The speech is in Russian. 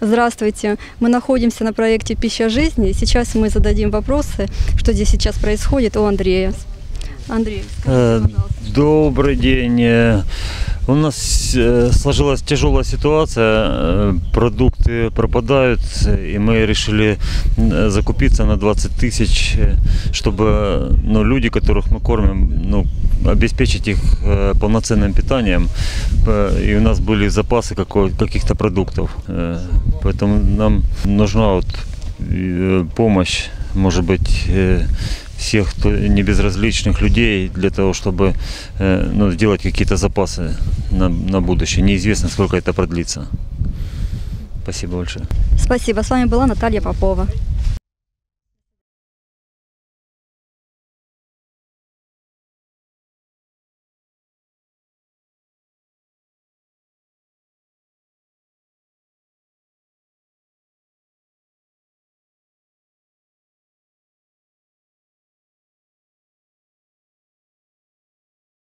Здравствуйте. Мы находимся на проекте «Пища жизни». Сейчас мы зададим вопросы, что здесь сейчас происходит у Андрея. Андрей, Э, скажите, пожалуйста. Добрый день. Э, У нас э, сложилась тяжелая ситуация, э, продукты пропадают, и мы решили э, закупиться на 20 тысяч, э, чтобы ну, люди, которых мы кормим, ну, обеспечить их э, полноценным питанием, и у нас были запасы каких-то продуктов. Э, Поэтому нам нужна вот э, помощь, может быть, всех кто не людей для того, чтобы ну, сделать какие-то запасы на, на будущее. Неизвестно, сколько это продлится. Спасибо большое. Спасибо. С вами была Наталья Попова.